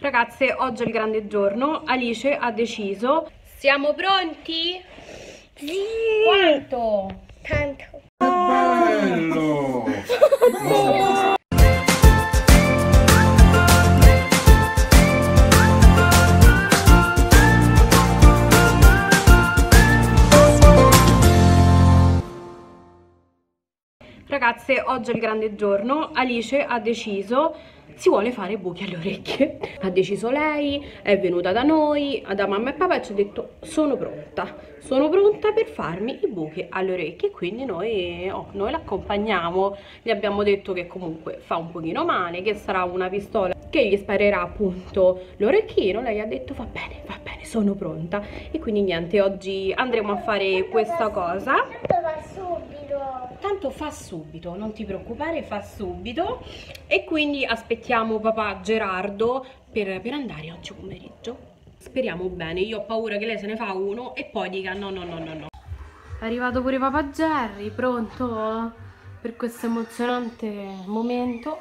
Ragazze, oggi è il grande giorno. Alice ha deciso. Siamo pronti? Sì. Quanto? Tanto. Bello! Ragazze, oggi è il grande giorno. Alice ha deciso si vuole fare buchi alle orecchie. Ha deciso lei, è venuta da noi, da mamma e papà e ci ha detto sono pronta, sono pronta per farmi i buchi alle orecchie. Quindi noi, oh, noi l'accompagniamo, gli abbiamo detto che comunque fa un pochino male, che sarà una pistola che gli sparerà appunto l'orecchino. Lei ha detto va bene, va bene, sono pronta. E quindi niente, oggi andremo a fare questa cosa. Tanto fa subito, non ti preoccupare, fa subito. E quindi aspettiamo papà Gerardo per, per andare oggi pomeriggio. Speriamo bene, io ho paura che lei se ne fa uno e poi dica no, no, no, no, no. È arrivato pure papà Jerry, pronto per questo emozionante momento.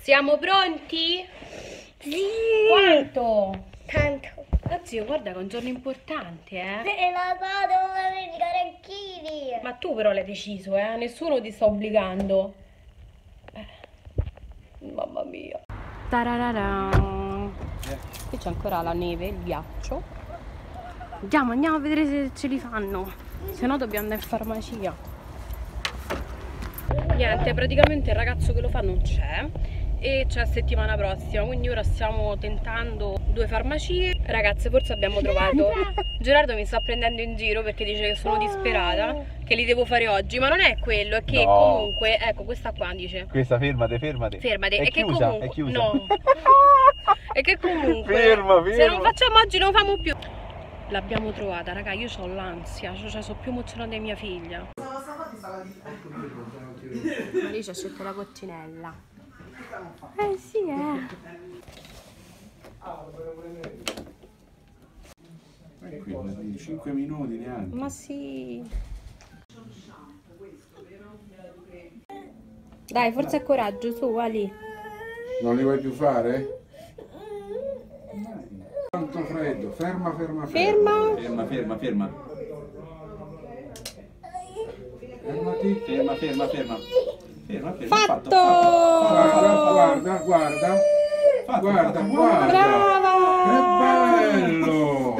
Siamo pronti? Sì. Quanto? Tanto. Ah, zio, guarda che è un giorno importante, eh. E la so, Ma tu però l'hai deciso, eh? Nessuno ti sta obbligando. Eh. Mamma mia. Tararara. Qui c'è ancora la neve, il ghiaccio. Andiamo, andiamo a vedere se ce li fanno. Se no dobbiamo andare in farmacia. Niente, praticamente il ragazzo che lo fa non c'è e c'è settimana prossima quindi ora stiamo tentando due farmacie. Ragazze forse abbiamo trovato. Gerardo mi sta prendendo in giro perché dice che sono disperata che li devo fare oggi ma non è quello è che No. comunque ecco questa qua dice. Questa fermate, fermate. fermate È e che chiusa, comunque è chiusa. no. E che comunque Ferma, se ferma. non facciamo oggi non famo più. L'abbiamo trovata raga io ho l'ansia cioè sono più emozionata di mia figlia. Lì c'è scelto la cottinella eh sì eh Qui, 5 minuti neanche. Ma sì. Dai, forza e coraggio, su, Ali. Non li vuoi più fare? Tanto freddo, ferma, ferma, Ferma. Ferma, ferma, ferma. Fermati. Ferma, ferma, ferma. Ferma, ferma. Fatto! Guarda, guarda, guarda. Fatto, Guarda, fatto. guarda. Brava! Che bello!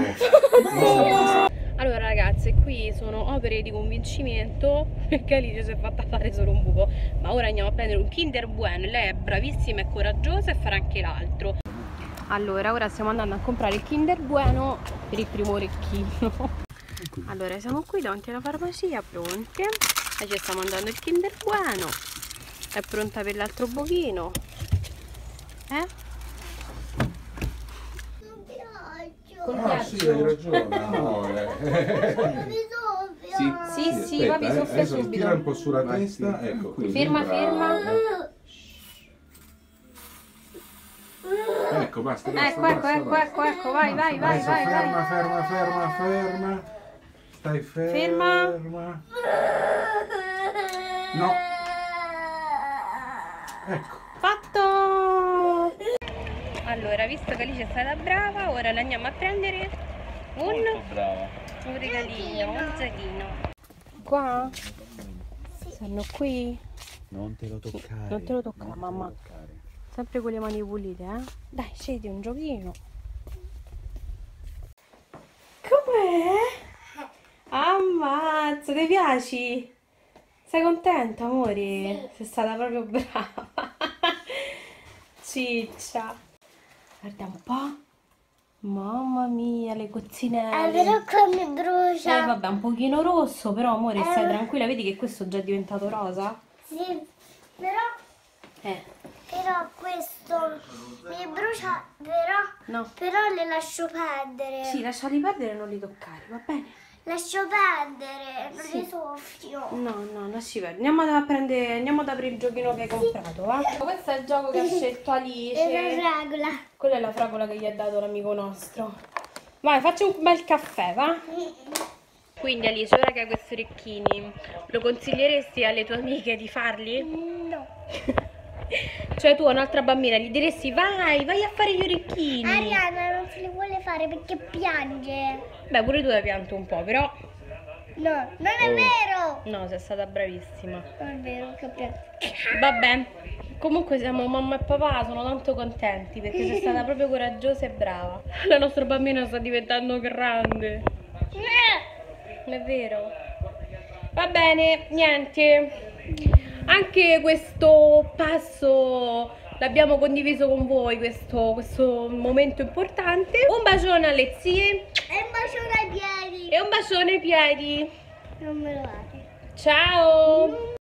Allora ragazze, qui sono opere di convincimento perché Alice si è fatta fare solo un buco. Ma ora andiamo a prendere un Kinder Bueno. Lei è bravissima e coraggiosa e farà anche l'altro. Allora, ora stiamo andando a comprare il Kinder Bueno per il primo orecchino. Allora, siamo qui davanti alla farmacia, pronte. E ci stiamo andando il Kinder Bueno. È pronta per l'altro buchino. Eh? Non piace. Col Ah sì, ghiaccio. hai ragione, amore. Mi soffia. Sì, sì, Aspetta, papi, eh, soffia adesso subito. Tira un po' sulla Vai, testa, sì. ecco. Qui. così, Ferma, brava. ferma. Ecco, basta, basta, Ecco, ecco, basta, ecco, basta. ecco, ecco, vai, vai, vai, vai, ferma, vai. ferma, ferma, ferma. Stai Ferma. ferma. No. Ecco. Allora, visto che Alice è stata brava, ora le andiamo a prendere un, Molto brava. un regalino, un giochino. Qua? Stanno qui? Non te lo toccare. Non te lo toccare, non te mamma. lo toccare. Sempre con le mani pulite, eh? Dai, scegli un giochino. Com'è? Ammazza, ti piaci? Sei contenta, amore? Sei stata proprio brava. Ciccia. Guarda un po'. Mamma mia, le È gozzinelle. vero che mi Eh brucia. vabbè, un pochino rosso, però amore, stai tranquilla, vedi che questo è già diventato rosa? Sì, però, Eh, però questo mi brucia, però, no. però le lascio perdere. Sì, lasciali perdere e non li toccare, va bene? Lascio perdere, non Sì. soffio. No, no, lasci perdere. Andiamo a prendere, andiamo ad aprire il giochino che hai comprato, va? Questo è il gioco che ha scelto E la Alice. fragola. Quella è la fragola che gli ha dato l'amico nostro. Vai, facci un bel caffè, va? Quindi Alice, ora che hai questi orecchini, lo consiglieresti alle tue amiche di farli? No. Cioè tu a un'altra bambina gli diresti vai, vai a fare gli orecchini. Ariana se li vuole fare perché piange. Beh, pure tu hai pianto un po', però No, non è Oh. vero. no, sei stata bravissima. Non è vero che ho pianto. Vabbè, comunque siamo mamma e papà, sono tanto contenti perché sei stata proprio coraggiosa e brava. La nostra bambina sta diventando grande. Non è vero? Va bene, niente. Anche questo passo l'abbiamo condiviso con voi, questo, questo momento importante. Un bacione alle zie E un bacione ai piedi. e un bacione ai piedi. Non me lo date. Ciao!